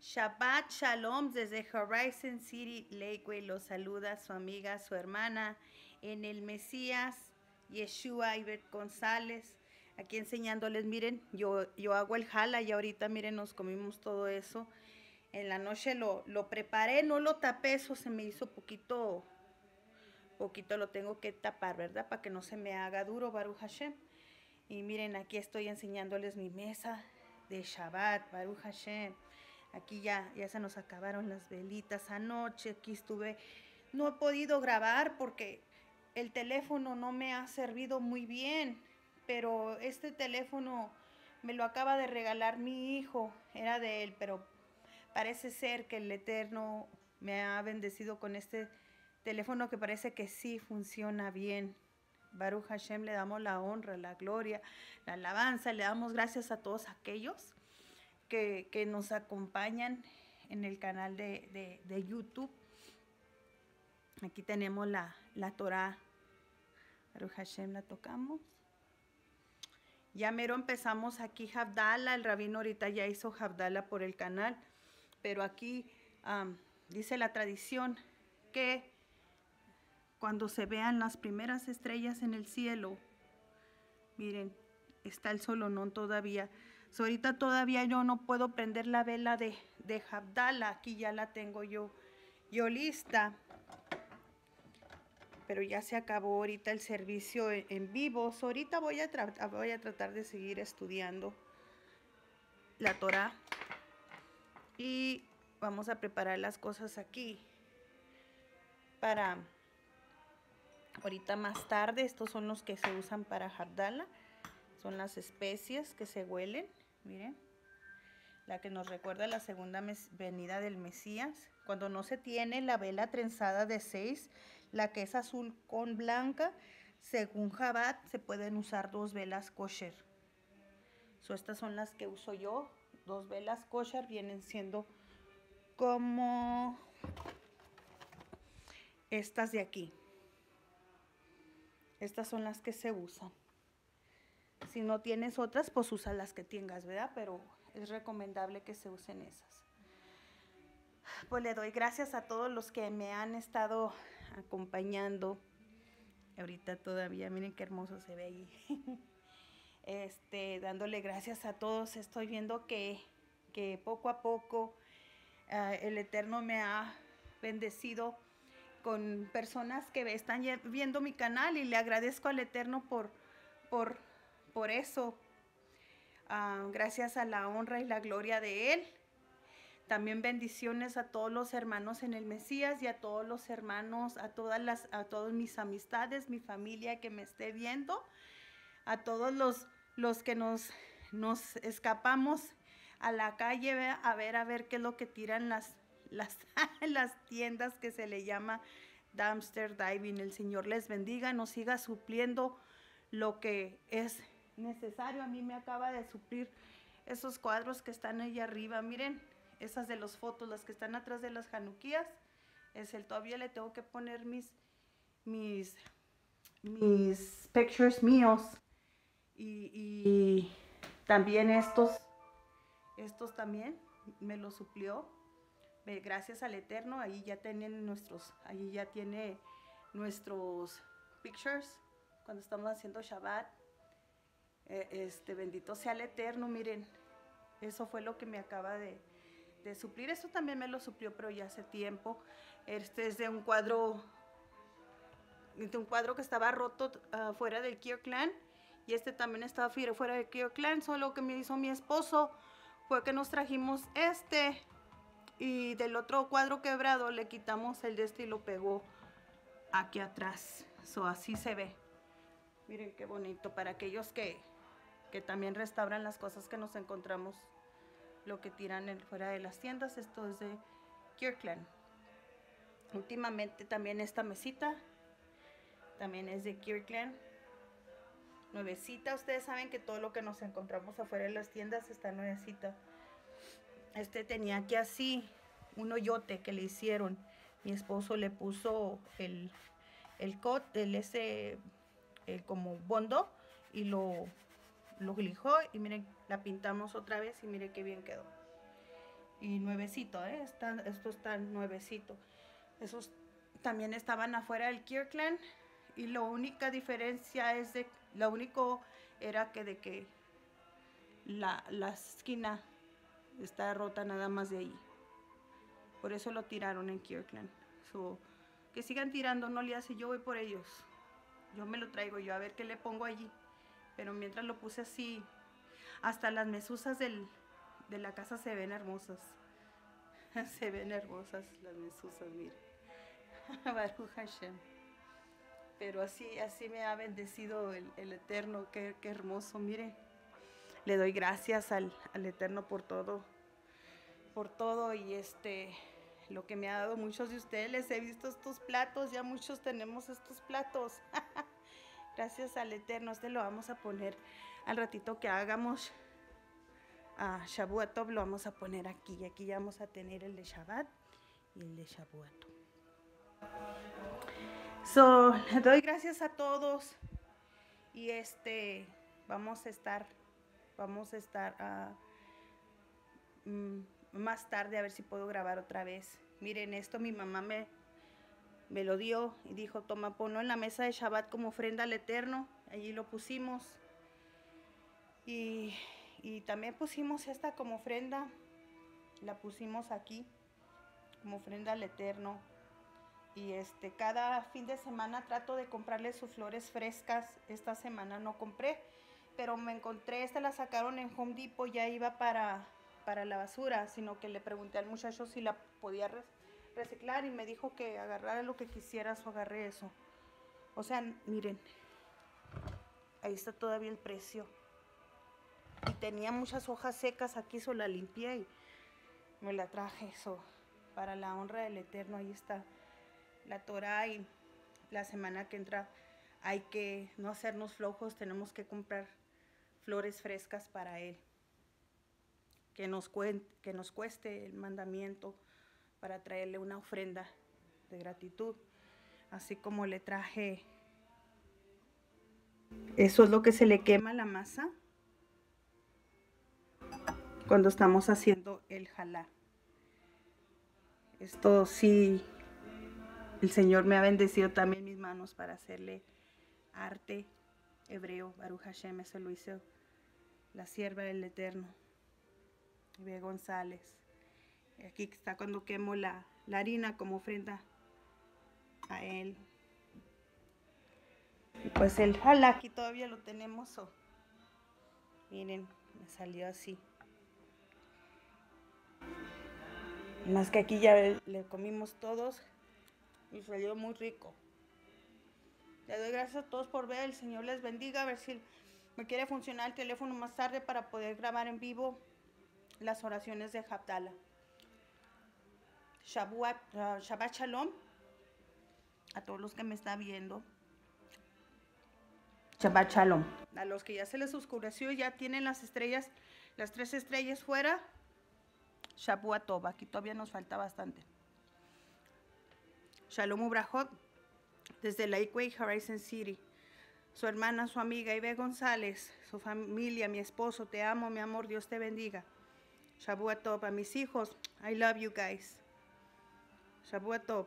Shabbat Shalom desde Horizon City, Lakeway. Los saluda su amiga, su hermana en el Mesías, Yeshua Ibet González. Aquí enseñándoles, miren, yo, yo hago el jala y ahorita, miren, nos comimos todo eso. En la noche lo, lo preparé, no lo tapé, eso se me hizo poquito, poquito lo tengo que tapar, ¿verdad? Para que no se me haga duro, Baruch Hashem. Y miren, aquí estoy enseñándoles mi mesa de Shabbat, Baruch Hashem. Aquí ya, ya se nos acabaron las velitas anoche. Aquí estuve, no he podido grabar porque el teléfono no me ha servido muy bien. Pero este teléfono me lo acaba de regalar mi hijo. Era de él, pero parece ser que el Eterno me ha bendecido con este teléfono que parece que sí funciona bien. Baruch Hashem le damos la honra, la gloria, la alabanza, le damos gracias a todos aquellos que, nos acompañan en el canal de, YouTube. Aquí tenemos la, la Torah. Baruch Hashem la tocamos. Ya mero empezamos aquí Habdala. El rabino ahorita ya hizo Habdala por el canal. Pero aquí dice la tradición que cuando se vean las primeras estrellas en el cielo, miren, está el solonón todavía ahorita todavía yo no puedo prender la vela de, de. Aquí ya la tengo yo, yo lista. Pero ya se acabó ahorita el servicio en, vivo. ahorita voy a, voy a tratar de seguir estudiando la Torah. Y vamos a preparar las cosas aquí para ahorita más tarde. Estos son los que se usan para Habdala. Son las especies que se huelen. Miren, la que nos recuerda la segunda venida del Mesías. Cuando no se tiene la vela trenzada de seis, la que es azul con blanca, según Jabat se pueden usar dos velas kosher. So, estas son las que uso yo. Dos velas kosher vienen siendo como estas de aquí. Estas son las que se usan. Si no tienes otras, pues usa las que tengas, ¿verdad? Pero es recomendable que se usen esas. Pues le doy gracias a todos los que me han estado acompañando. Ahorita todavía, miren qué hermoso se ve ahí. Este, dándole gracias a todos. Estoy viendo que, que poco a poco ah, el Eterno me ha bendecido con personas que están viendo mi canal y le agradezco al Eterno por, por por eso, ah, gracias a la honra y la gloria de Él. También bendiciones a todos los hermanos en el Mesías y a todos los hermanos, a todas las, a todas mis amistades, mi familia que me esté viendo, a todos los, los que nos, nos escapamos a la calle a ver a ver qué es lo que tiran las, las, las tiendas que se le llama dumpster diving. El Señor les bendiga, nos siga supliendo lo que es necesario. A mí me acaba de suplir esos cuadros que están ahí arriba. Miren, esas de las fotos, las que están atrás de las januquías. Es el todavía le tengo que poner mis, mis, mis pictures míos. Y, también estos, estos también me los suplió. Gracias al Eterno, ahí ya tienen nuestros, ahí ya tiene nuestros pictures cuando estamos haciendo Shabbat. Eh, este, bendito sea el Eterno, miren, eso fue lo que me acaba de, suplir. Esto también me lo suplió, pero ya hace tiempo. Este es de un cuadro, de un cuadro que estaba roto uh, fuera del Kirkland y este también estaba fuera del Kirkland. Solo que me hizo mi esposo fue que nos trajimos este y del otro cuadro quebrado le quitamos el de este y lo pegó aquí atrás. So, así se ve. Miren qué bonito para aquellos que que también restauran las cosas que nos encontramos, lo que tiran fuera de las tiendas. Esto es de Kirkland. Últimamente también esta mesita, también es de Kirkland. Nuevecita, ustedes saben que todo lo que nos encontramos afuera de las tiendas está nuevecita. Este tenía aquí así un hoyote que le hicieron. Mi esposo le puso el, el cot, el ese, el como bondo y lo lo lijó y miren, la pintamos otra vez y miren qué bien quedó. y nuevecito, ¿eh? Está, esto está nuevecito. Esos también estaban afuera del Kirkland y la única diferencia es de, lo único era que de que la, la esquina está rota nada más de ahí. Por eso lo tiraron en Kirkland. So, que sigan tirando, no le hace, yo voy por ellos. Yo me lo traigo yo a ver qué le pongo allí. Pero mientras lo puse así, hasta las mesuzas del, de la casa se ven hermosas. se ven hermosas las mesuzas, mire. Baruch Hashem. Pero así, así me ha bendecido el, el Eterno, qué, qué, hermoso, mire. Le doy gracias al, al Eterno por todo, por todo y este, lo que me ha dado muchos de ustedes. Les he visto estos platos, ya muchos tenemos estos platos. Gracias al Eterno, este lo vamos a poner al ratito que hagamos a Shabuatov, lo vamos a poner aquí. Aquí ya vamos a tener el de Shabbat y el de Shabuatov. So, doy gracias a todos y este, vamos a estar, vamos a estar uh, mm, más tarde a ver si puedo grabar otra vez. Miren esto, mi mamá me, me lo dio y dijo, toma, ponlo en la mesa de Shabbat como ofrenda al Eterno. Allí lo pusimos. Y, y también pusimos esta como ofrenda. La pusimos aquí como ofrenda al Eterno. Y este, cada fin de semana trato de comprarle sus flores frescas. Esta semana no compré, pero me encontré, esta la sacaron en Home Depot, ya iba para, para la basura, sino que le pregunté al muchacho si la podía reciclar y me dijo que agarrara lo que quisiera o agarré eso. O sea, miren, ahí está todavía el precio. Y tenía muchas hojas secas aquí, solo la limpié y me la traje eso para la honra del Eterno. Ahí está la Torah y la semana que entra hay que no hacernos flojos, tenemos que comprar flores frescas para Él. Que nos, que nos cueste el mandamiento para traerle una ofrenda de gratitud. Así como le traje, eso es lo que se le quema la masa cuando estamos haciendo el jalá. Esto sí el Señor me ha bendecido también mis manos para hacerle arte hebreo. Baruch Hashem, eso lo hizo la sierva del Eterno, Ibe González. Aquí está cuando quemo la, harina como ofrenda a él. Y pues el jala aquí todavía lo tenemos. Miren, me salió así. Más que aquí ya le comimos todos y salió muy rico. Le doy gracias a todos por ver, el Señor les bendiga, a ver si me quiere funcionar el teléfono más tarde para poder grabar en vivo las oraciones de Jabdala. Shabbat, uh, Shabbat Shalom a todos los que me están viendo. Shabbat Shalom. A los que ya se les oscureció, ya tienen las estrellas, las tres estrellas fuera. Shabbat Tov. Aquí todavía nos falta bastante. Shalom Ubrahot, desde Lakeway Horizon City. Su hermana, su amiga Ibe González, su familia, mi esposo, te amo, mi amor, Dios te bendiga. Shabuatop, a mis hijos, I love you guys. Shabuatop.